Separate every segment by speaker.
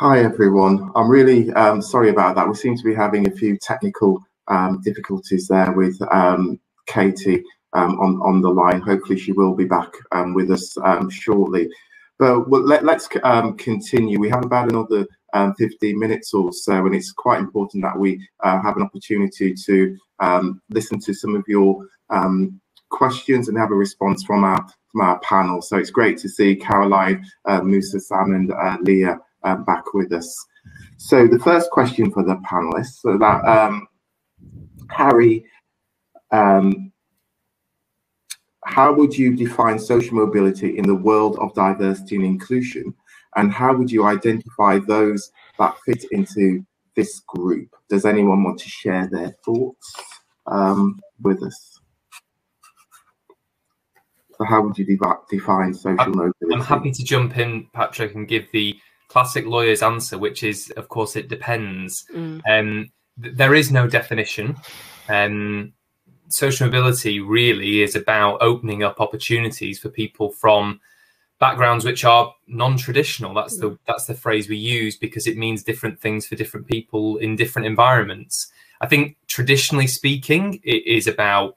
Speaker 1: Hi everyone. I'm really um, sorry about that. We seem to be having a few technical um, difficulties there with um, Katie um, on, on the line. Hopefully she will be back um, with us um, shortly. But well, let, us continue. We have about another 15 minutes or so, and it's quite important that we uh, have an opportunity to listen to some of your questions and have a response from our from our panel. So it's great to see Caroline, uh, Musa, Sam, and uh, Liah uh, back with us. So the first question for the panelists, so that um, Harry, um, how would you define social mobility in the world of diversity and inclusion? And how would you identify those that fit into this group? Does anyone want to share their thoughts um, with us? So how would you de define social I'm, mobility?
Speaker 2: I'm happy to jump in, Patrick, and give the classic lawyer's answer, which is, of course, it depends. Mm. Um, th- there is no definition. Um, social mobility really is about opening up opportunities for people from backgrounds which are non-traditional. That's the mm. that's the phrase we use because it means different things for different people in different environments. I think traditionally speaking, it is about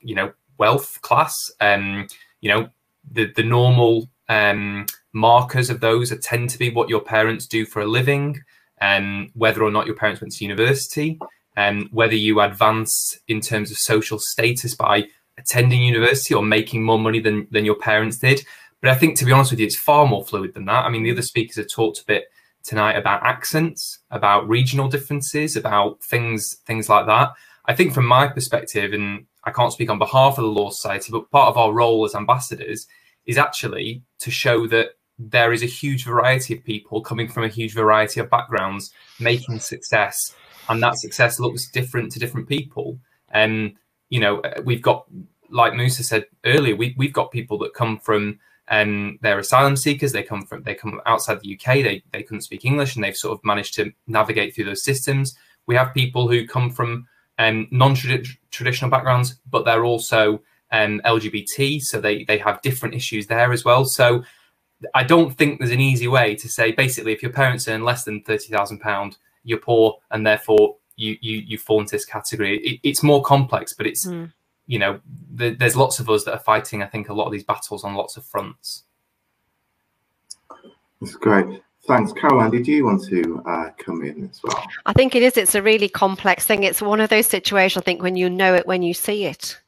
Speaker 2: you know wealth class. Um, you know the the normal um, markers of those are, tend to be what your parents do for a living, and um, whether or not your parents went to university, and um, whether you advance in terms of social status by attending university or making more money than than your parents did. But I think, to be honest with you, it's far more fluid than that. I mean, the other speakers have talked a bit tonight about accents, about regional differences, about things things like that. I think, from my perspective, and I can't speak on behalf of the Law Society, but part of our role as ambassadors is actually to show that there is a huge variety of people coming from a huge variety of backgrounds making success and that success looks different to different people. And um, you know we've got like musa said earlier we, we've got people that come from and um, they're asylum seekers they come from they come outside the uk they, they couldn't speak english and they've sort of managed to navigate through those systems. We have people who come from um, non-traditional backgrounds but they're also um, lgbt so they they have different issues there as well. So I don't think there's an easy way to say basically if your parents earn less than thirty thousand pound, you're poor, and therefore you you you fall into this category. It, it's more complex, but it's mm. you know the, there's lots of us that are fighting. I think a lot of these battles on lots of fronts.
Speaker 1: That's great. Thanks, Caroline. Did you want to uh, come in as well?
Speaker 3: I think it is. It's a really complex thing. It's one of those situations. I think when you know it, when you see it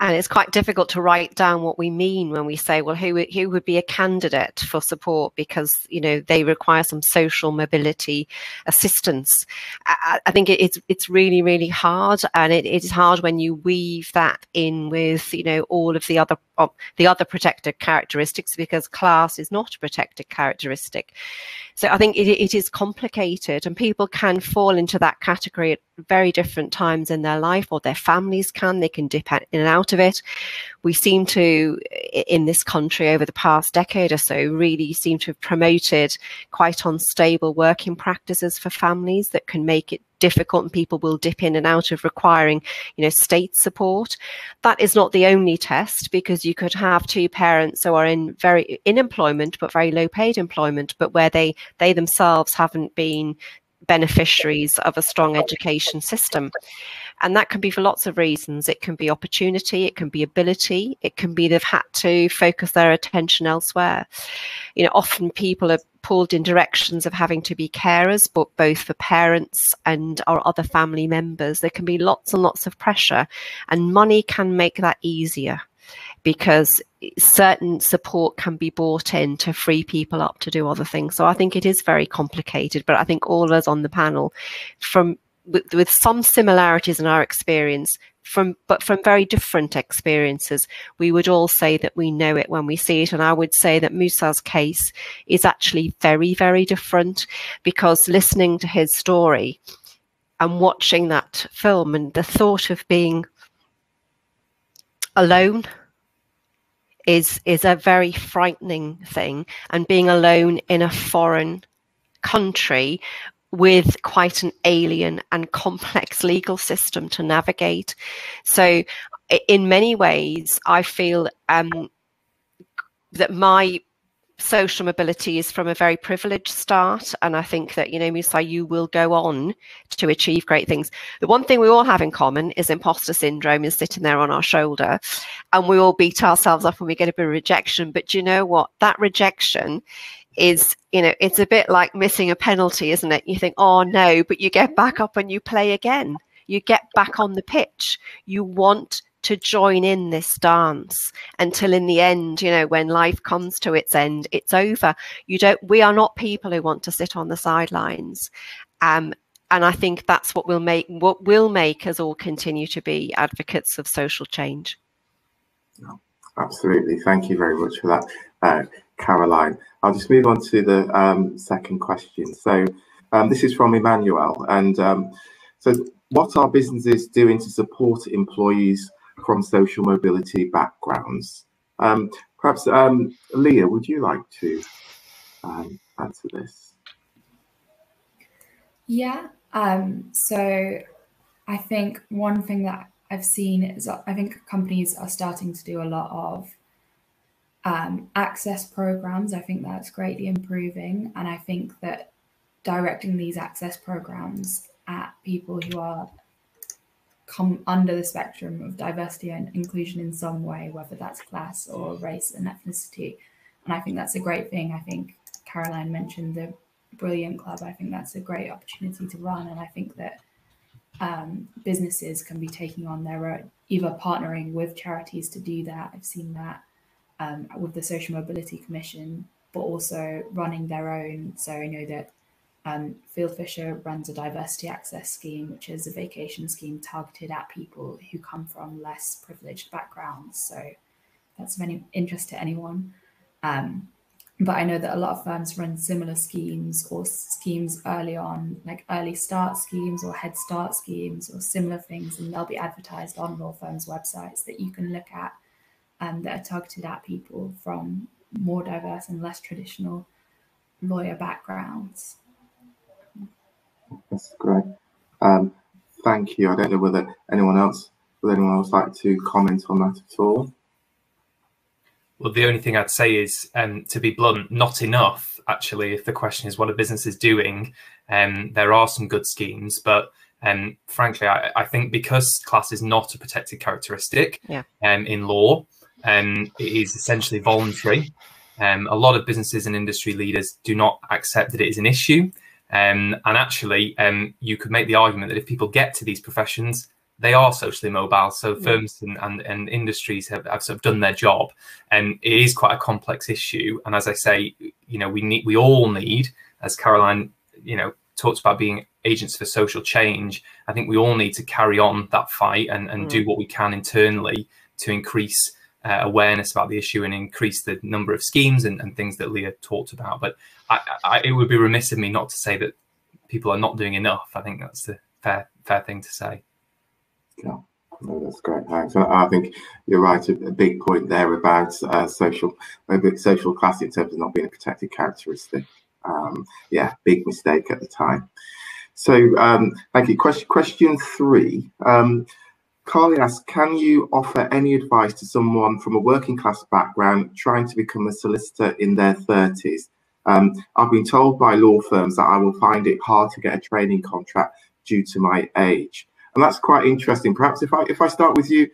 Speaker 3: and it's quite difficult to write down what we mean when we say well who who would be a candidate for support because you know they require some social mobility assistance. I, I think it, it's it's really really hard. And it, it is hard when you weave that in with you know all of the other the other protected characteristics because class is not a protected characteristic so I think it, it is complicated, and people can fall into that category at very different times in their life, or their families can. They can dip in and out of it. We seem to, in this country over the past decade or so, really seem to have promoted quite unstable working practices for families that can make it difficult and people will dip in and out of requiring you know state support. That is not the only test because you could have two parents who are in very in employment but very low paid employment but where they they themselves haven't been beneficiaries of a strong education system and that can be for lots of reasons. It can be opportunity, it can be ability, it can be they've had to focus their attention elsewhere. You know, often people are pulled in directions of having to be carers, but both for parents and our other family members. There can be lots and lots of pressure, and money can make that easier because certain support can be brought in to free people up to do other things. So I think it is very complicated, but I think all of us on the panel, from with, with some similarities in our experience from but from very different experiences. We would all say that we know it when we see it and i would say that musa's case is actually very very different because listening to his story and watching that film and the thought of being alone is is a very frightening thing and being alone in a foreign country with quite an alien and complex legal system to navigate. So, in many ways, I feel um, that my social mobility is from a very privileged start. And I think that, you know, Musa, you will go on to achieve great things. The one thing we all have in common is imposter syndrome is sitting there on our shoulder. And we all beat ourselves up when we get a bit of rejection. But you know what? That rejection is you know it's a bit like missing a penalty isn't it? You think oh no but you get back up and you play again. You get back on the pitch. You want to join in this dance until in the end you know when life comes to its end it's over. You don't we are not people who want to sit on the sidelines. Um, and i think that's what will make what will make us all continue to be advocates of social change.
Speaker 1: Absolutely. Thank you very much for that. Uh, caroline i'll just move on to the um, second question so um, this is from emmanuel and um, so what are businesses doing to support employees from social mobility backgrounds. Um, perhaps, um, Liah, would you like to um, answer this?
Speaker 4: Yeah. So I think one thing that I've seen is I think companies are starting to do a lot of um, access programs. I think that's greatly improving. And I think that directing these access programs at people who are come under the spectrum of diversity and inclusion in some way, whether that's class or race and ethnicity. And I think that's a great thing. I think Caroline mentioned the Brilliant Club. I think that's a great opportunity to run. And I think that um, businesses can be taking on their own, either partnering with charities to do that. I've seen that um, with the Social Mobility Commission, but also running their own. So I know that um, Fieldfisher runs a diversity access scheme, which is a vacation scheme targeted at people who come from less privileged backgrounds. So that's of any interest to anyone. Um, but I know that a lot of firms run similar schemes or schemes early on, like early start schemes or head start schemes or similar things, and they'll be advertised on law firms' websites that you can look at um, that are targeted at people from more diverse and less traditional lawyer backgrounds.
Speaker 1: That's great. Um, thank you. I don't know whether anyone else would anyone else like to comment on that at all.
Speaker 2: Well, the only thing I'd say is, um, to be blunt, not enough. Actually, if the question is what a business is doing, um, there are some good schemes, but um, frankly, I, I, think because class is not a protected characteristic
Speaker 3: yeah.
Speaker 2: um, in law, um, it is essentially voluntary. Um, a lot of businesses and industry leaders do not accept that it is an issue. Um, and actually, um, you could make the argument that if people get to these professions, they are socially mobile. So firms and, and, and, industries have, have sort of done their job. And it is quite a complex issue. And as I say, you know, we need, we all need, as Caroline, you know, talks about being agents for social change. I think we all need to carry on that fight and, and mm. do what we can internally to increase uh, awareness about the issue and increase the number of schemes and, and things that Liah talked about. But I, I, it would be remiss of me not to say that people are not doing enough. I think that's the fair fair thing to say.
Speaker 1: Yeah. No, that's great. Thanks. I think you're right. A, big point there about uh, social, maybe social class in terms of not being a protected characteristic. Um, yeah, big mistake at the time. So, um, thank you. Question question three. Um, Carly asks, can you offer any advice to someone from a working class background trying to become a solicitor in their 30s? Um, I've been told by law firms that I will find it hard to get a training contract due to my age. And that's quite interesting. Perhaps if I if I start with you,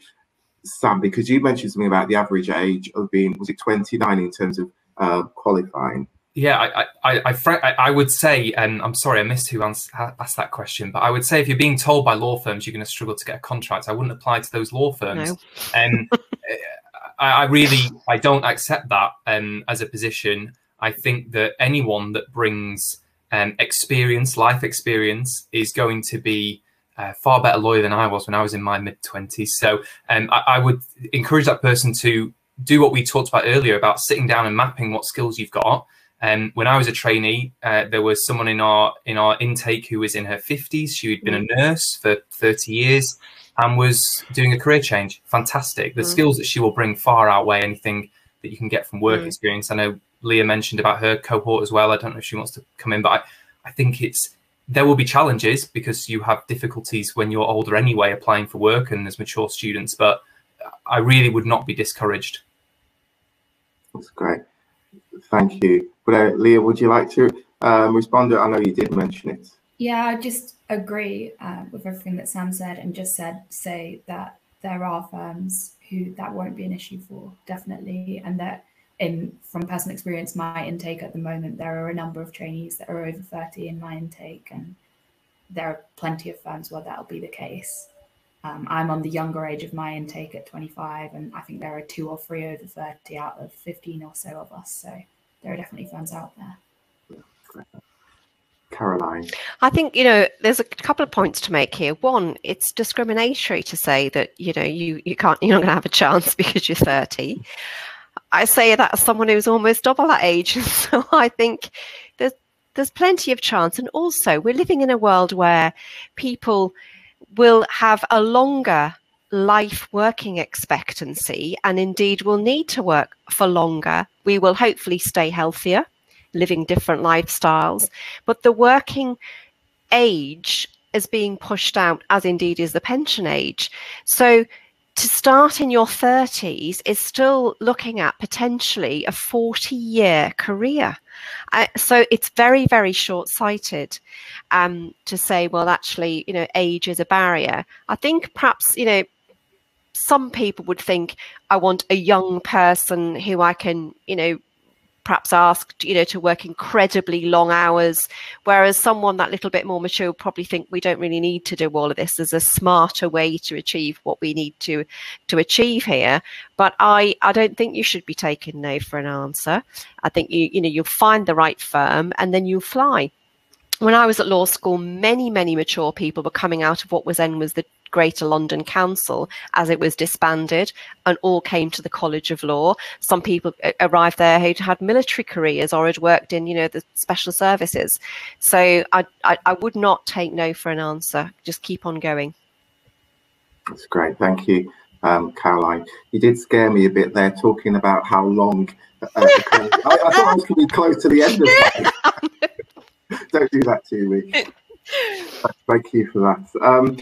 Speaker 1: Sam, because you mentioned something about the average age of being was it 29 in terms of uh, qualifying?
Speaker 2: Yeah, I, I, I, I, would say, and I'm sorry, I missed who asked, asked that question, but I would say if you're being told by law firms you're going to struggle to get a contract, I wouldn't apply to those law firms. And no. I, I, really, I don't accept that um, as a position. I think that anyone that brings um, experience, life experience, is going to be a far better lawyer than I was when I was in my mid 20s. So um, I, I would encourage that person to do what we talked about earlier about sitting down and mapping what skills you've got um, when I was a trainee, uh, there was someone in our in our intake who was in her fifties. She had been a mm. nurse for thirty years and was doing a career change. Fantastic. The mm. skills that she will bring far outweigh anything that you can get from work mm. experience. I know Liah mentioned about her cohort as well. I don't know if she wants to come in, but I, I think it's there will be challenges because you have difficulties when you're older anyway applying for work and as mature students. But I really would not be discouraged.
Speaker 1: That's great. Thank you. But uh, Liah, would you like to um, respond? I know you did mention it.
Speaker 4: Yeah, I just agree uh, with everything that Sam said, and just said say that there are firms who that won't be an issue for definitely, and that in from personal experience, my intake at the moment, there are a number of trainees that are over 30 in my intake, and there are plenty of firms where that'll be the case. Um, I'm on the younger age of my intake at 25, and I think there are two or three over 30 out of 15 or so of us. So there are definitely firms out there.
Speaker 1: Caroline.
Speaker 3: I think you know there's a couple of points to make here. One, it's discriminatory to say that you know you you can't you're not going to have a chance because you're 30. I say that as someone who's almost double that age. So I think there's there's plenty of chance. And also we're living in a world where people will have a longer life working expectancy and indeed will need to work for longer. We will hopefully stay healthier, living different lifestyles. But the working age is being pushed out, as indeed is the pension age. So to start in your 30s is still looking at potentially a 40 year career. Uh, so it's very, very short sighted um, to say, well, actually, you know, age is a barrier. I think perhaps, you know, some people would think I want a young person who I can, you know, perhaps asked, you know, to work incredibly long hours, whereas someone that little bit more mature probably think we don't really need to do all of this. There's a smarter way to achieve what we need to to achieve here. But I I don't think you should be taking no for an answer. I think you you know you'll find the right firm and then you'll fly when I was at law school, many, many mature people were coming out of what was then was the Greater London Council as it was disbanded and all came to the College of Law. Some people arrived there who'd had military careers or had worked in, you know, the special services. So I, I, I would not take no for an answer. Just keep on going.
Speaker 1: That's great. Thank you, um, Caroline. You did scare me a bit there talking about how long. Uh, I, I, thought I was going to be close to the end of it. Don't do that to me. Thank you for that. Um,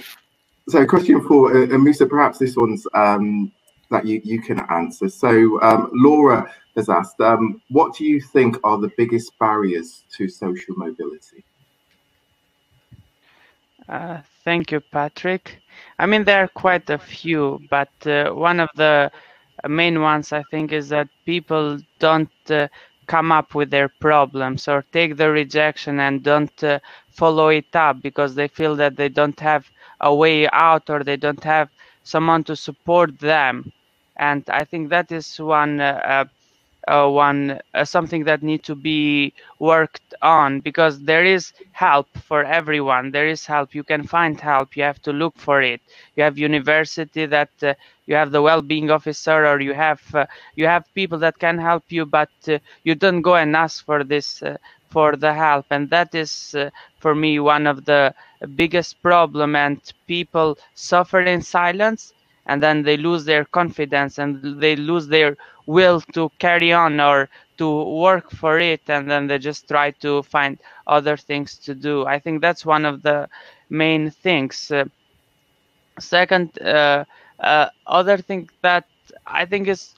Speaker 1: so question for uh, Musa, perhaps this one's um, that you, you can answer. So um, Laura has asked, um, what do you think are the biggest barriers to social mobility?
Speaker 5: Uh, thank you, Patrick. I mean, there are quite a few, but uh, one of the main ones I think is that people don't uh, come up with their problems or take the rejection and don't uh, follow it up because they feel that they don't have a way out or they don't have someone to support them. And i think that is one uh, uh, one uh, something that need to be worked on because there is help for everyone. There is help. You can find help. You have to look for it. You have university that uh, you have the well-being officer or you have uh, you have people that can help you but uh, you don't go and ask for this uh, for the help. And that is for me one of the biggest problem. And people suffer in silence and then they lose their confidence and they lose their will to carry on or to work for it and then they just try to find other things to do. I think that's one of the main things. Uh, second uh, uh, other thing that i think is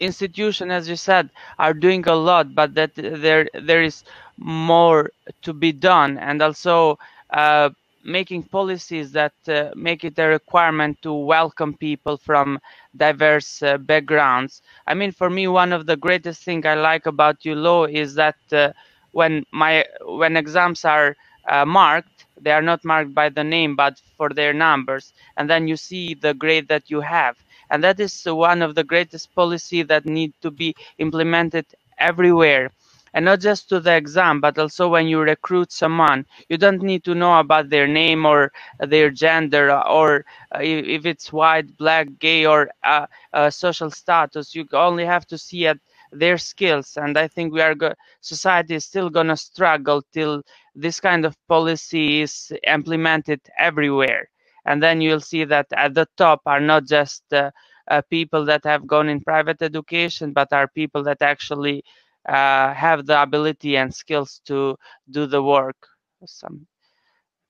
Speaker 5: institution as you said are doing a lot but that there there is more to be done. And also uh, making policies that uh, make it a requirement to welcome people from diverse uh, backgrounds. I mean, for me, one of the greatest thing I like about ULaw is that uh, when my when exams are uh, marked, they are not marked by the name but for their numbers, and then you see the grade that you have, and that is one of the greatest policy that need to be implemented everywhere and not just to the exam but also when you recruit someone you don't need to know about their name or their gender or uh, if it's white black gay or uh, uh, social status. You only have to see at their skills and i think we are go- society is still going to struggle till this kind of policy is implemented everywhere. And then you'll see that at the top are not just uh, uh, people that have gone in private education but are people that actually uh, have the ability and skills to do the work. Some,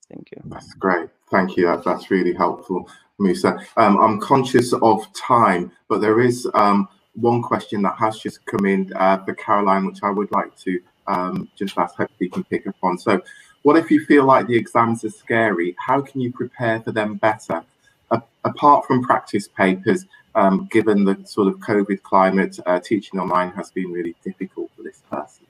Speaker 5: thank you.
Speaker 1: That's great. Thank you. That, that's really helpful, Musa. Um, I'm conscious of time, but there is um, one question that has just come in uh, for Caroline, which I would like to um, just ask, hopefully you can pick up on. So, what if you feel like the exams are scary? How can you prepare for them better? A apart from practice papers, um, given the sort of COVID climate, uh, teaching online has been really difficult for this person.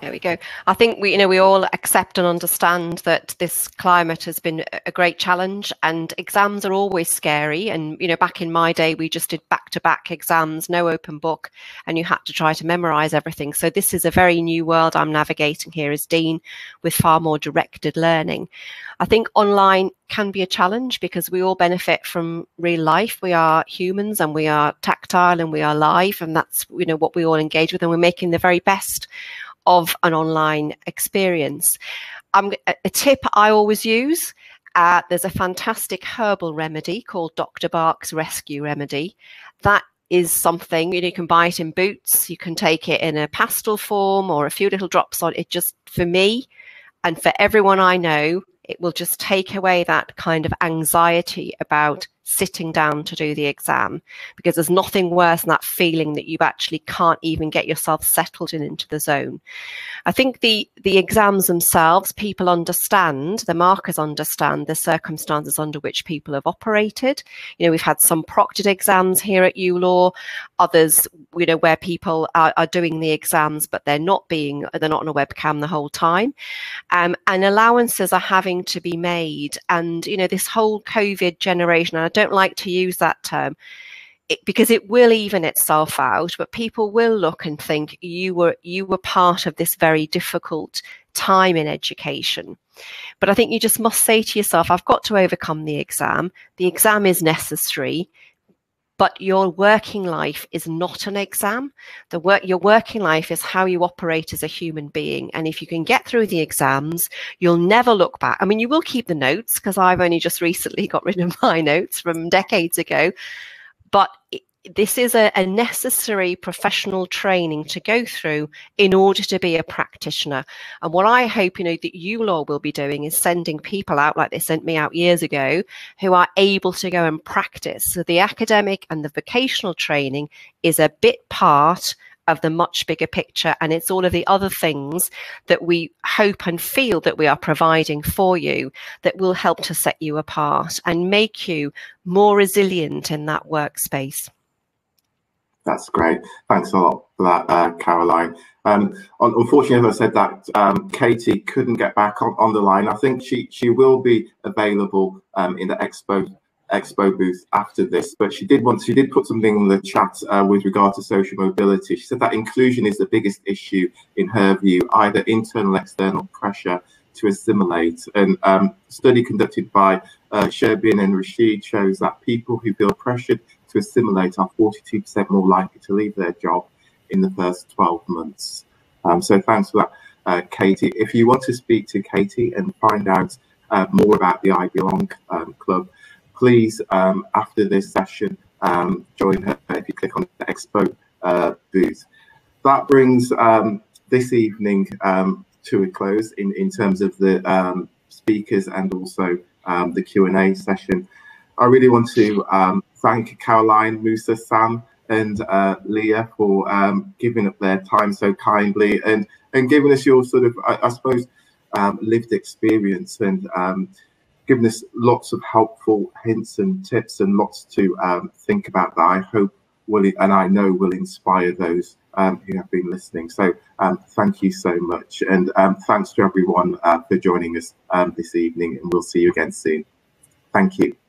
Speaker 3: There we go. I think we, you know, we all accept and understand that this climate has been a great challenge, and exams are always scary. And you know, back in my day, we just did back-to-back exams, no open book, and you had to try to memorize everything. So this is a very new world I'm navigating here as dean, with far more directed learning. I think online can be a challenge because we all benefit from real life. We are humans, and we are tactile, and we are live, and that's you know what we all engage with, and we're making the very best of an online experience. A tip I always use uh, there's a fantastic herbal remedy called Dr. Bach's Rescue Remedy. That is something you, know, you can buy it in boots, you can take it in a pastille form or a few little drops on it. Just for me and for everyone I know, it will just take away that kind of anxiety about sitting down to do the exam because there's nothing worse than that feeling that you actually can't even get yourself settled in into the zone. I think the the exams themselves, people understand, the markers understand the circumstances under which people have operated. You know, we've had some proctored exams here at ULaw, others, you know, where people are, are doing the exams, but they're not being, they're not on a webcam the whole time. Um, and allowances are having to be made. And, you know, this whole COVID generation, and I don't like to use that term it, because it will even itself out but people will look and think you were you were part of this very difficult time in education. But i think you just must say to yourself i've got to overcome the exam. The exam is necessary but your working life is not an exam. The work your working life is how you operate as a human being. And if you can get through the exams you'll never look back. I mean you will keep the notes because i've only just recently got rid of my notes from decades ago. But this is a, a, necessary professional training to go through in order to be a practitioner. And what I hope, you know, that ULaw will be doing is sending people out like they sent me out years ago who are able to go and practice. So the academic and the vocational training is a bit part of the much bigger picture. And it's all of the other things that we hope and feel that we are providing for you that will help to set you apart and make you more resilient in that workspace.
Speaker 1: That's great. Thanks a lot for that, uh, Caroline. Um, unfortunately, as I said, that um, Katie couldn't get back on, on the line. I think she she will be available um, in the expo expo booth after this. But she did want she did put something in the chat uh, with regard to social mobility. She said that inclusion is the biggest issue in her view, either internal external pressure to assimilate. And um, study conducted by uh, Sherbin and Rashid shows that people who feel pressured to assimilate are 42% more likely to leave their job in the first 12 months. Um, so thanks for that, uh, Katie. If you want to speak to Katie and find out uh, more about the I Belong um, Club, please, um, after this session, um, join her if you click on the Expo uh, booth. That brings um, this evening um, to a close in, in terms of the speakers and also the Q&A session. I really want to thank Caroline, Musa, Sam, and uh, Liah for um, giving up their time so kindly and and giving us your sort of, I, I suppose, um, lived experience and um, giving us lots of helpful hints and tips and lots to um, think about that I hope will and I know will inspire those um, who have been listening. So um, thank you so much. And thanks to everyone uh, for joining us this evening and we'll see you again soon. Thank you.